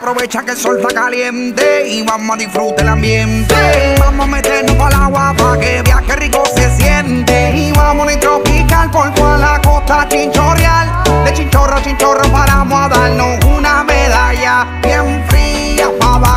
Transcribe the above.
aprovecha que el sol está caliente y vamos a disfrutar el ambiente. Vamos a meternos para el agua para que viaje rico se siente. Y vamos a tropical por toda la costa chinchorreal. De chinchorro a chinchorro paramos a darnos una medalla bien fría para